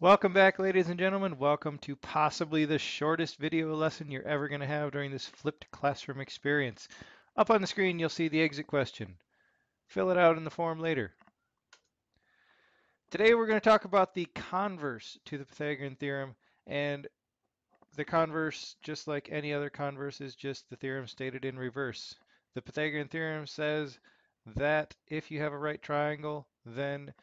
Welcome back, ladies and gentlemen. Welcome to possibly the shortest video lesson you're ever going to have during this flipped classroom experience. Up on the screen, you'll see the exit question. Fill it out in the form later. Today, we're going to talk about the converse to the Pythagorean theorem. And the converse, just like any other converse, is just the theorem stated in reverse. The Pythagorean theorem says that if you have a right triangle, then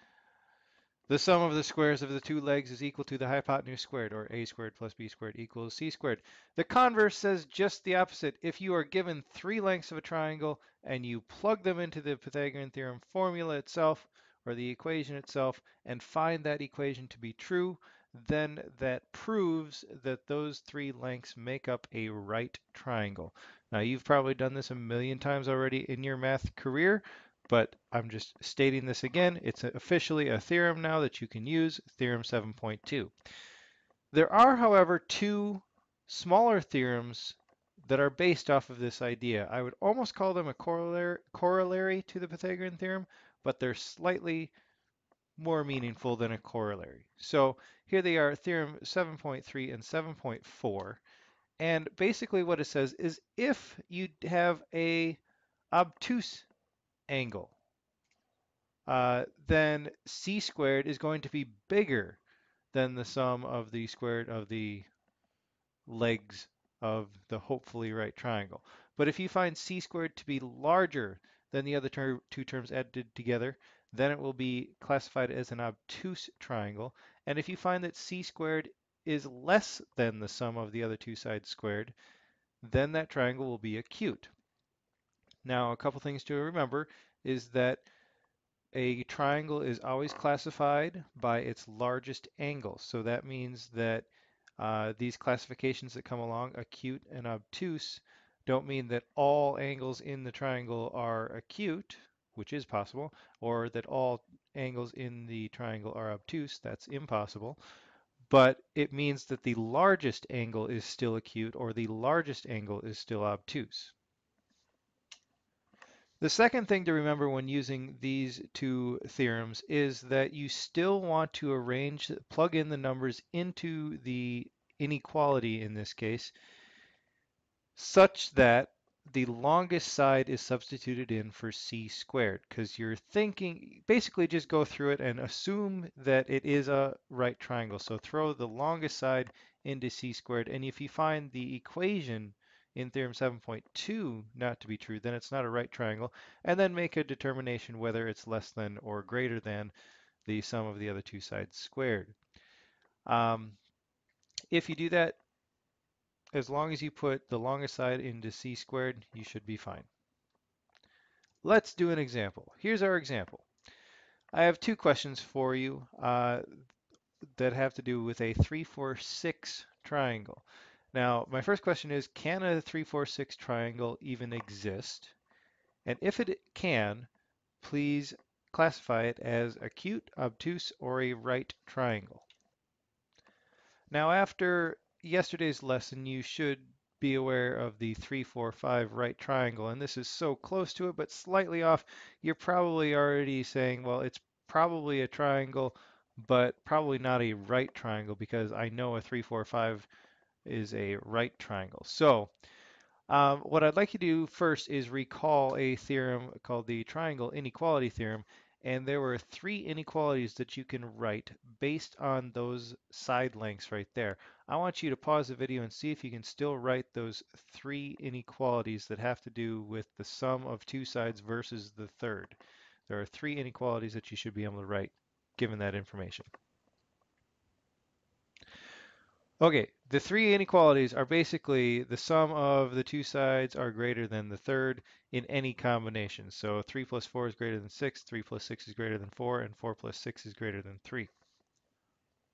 the sum of the squares of the two legs is equal to the hypotenuse squared, or a squared plus b squared equals c squared. The converse says just the opposite. If you are given three lengths of a triangle and you plug them into the Pythagorean theorem formula itself, or the equation itself, and find that equation to be true, then that proves that those three lengths make up a right triangle. Now, you've probably done this a million times already in your math career, but I'm just stating this again. It's officially a theorem now that you can use, Theorem 7.2. There are, however, two smaller theorems that are based off of this idea. I would almost call them a corollary, corollary to the Pythagorean theorem, but they're slightly more meaningful than a corollary. So here they are, Theorem 7.3 and 7.4. And basically what it says is if you have a obtuse angle, uh, then c squared is going to be bigger than the sum of the squared of the legs of the hopefully right triangle. But if you find c squared to be larger than the other ter two terms added together, then it will be classified as an obtuse triangle. And if you find that c squared is less than the sum of the other two sides squared, then that triangle will be acute. Now, a couple things to remember is that a triangle is always classified by its largest angle. So that means that uh, these classifications that come along, acute and obtuse, don't mean that all angles in the triangle are acute, which is possible, or that all angles in the triangle are obtuse, that's impossible. But it means that the largest angle is still acute or the largest angle is still obtuse. The second thing to remember when using these two theorems is that you still want to arrange, plug in the numbers into the inequality in this case, such that the longest side is substituted in for c squared because you're thinking, basically just go through it and assume that it is a right triangle. So throw the longest side into c squared. And if you find the equation in theorem 7.2 not to be true, then it's not a right triangle, and then make a determination whether it's less than or greater than the sum of the other two sides squared. Um, if you do that, as long as you put the longest side into c squared, you should be fine. Let's do an example. Here's our example. I have two questions for you uh, that have to do with a 3, 4, 6 triangle. Now, my first question is, can a 3, 4, 6 triangle even exist? And if it can, please classify it as acute, obtuse, or a right triangle. Now, after yesterday's lesson, you should be aware of the 3, 4, 5 right triangle. And this is so close to it, but slightly off. You're probably already saying, well, it's probably a triangle, but probably not a right triangle because I know a 3, 4, 5 is a right triangle. So um, what I'd like you to do first is recall a theorem called the triangle inequality theorem. And there were three inequalities that you can write based on those side lengths right there. I want you to pause the video and see if you can still write those three inequalities that have to do with the sum of two sides versus the third. There are three inequalities that you should be able to write given that information. Okay, the three inequalities are basically the sum of the two sides are greater than the third in any combination. So 3 plus 4 is greater than 6, 3 plus 6 is greater than 4, and 4 plus 6 is greater than 3.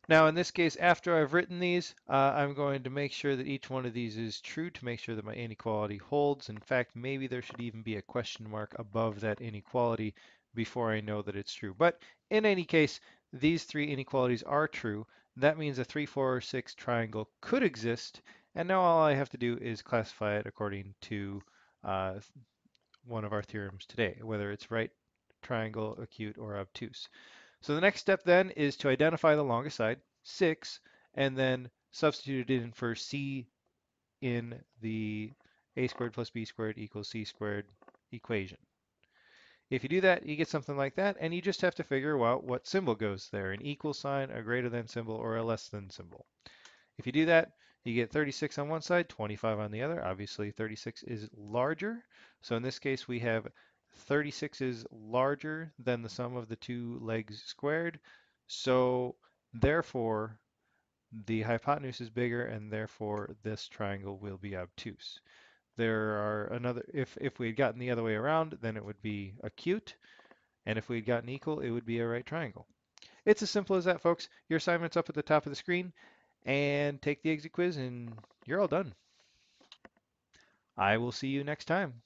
Now in this case, after I've written these, uh, I'm going to make sure that each one of these is true to make sure that my inequality holds. In fact, maybe there should even be a question mark above that inequality before I know that it's true. But in any case, these three inequalities are true. That means a 3, 4, or 6 triangle could exist, and now all I have to do is classify it according to uh, one of our theorems today, whether it's right triangle, acute, or obtuse. So the next step then is to identify the longest side. 6, and then substitute it in for c in the a squared plus b squared equals c squared equation. If you do that, you get something like that, and you just have to figure out what symbol goes there, an equal sign, a greater than symbol, or a less than symbol. If you do that, you get 36 on one side, 25 on the other. Obviously, 36 is larger. So in this case, we have 36 is larger than the sum of the two legs squared. So therefore, the hypotenuse is bigger, and therefore this triangle will be obtuse. There are another, if, if we had gotten the other way around, then it would be acute. And if we had gotten equal, it would be a right triangle. It's as simple as that, folks. Your assignment's up at the top of the screen and take the exit quiz and you're all done. I will see you next time.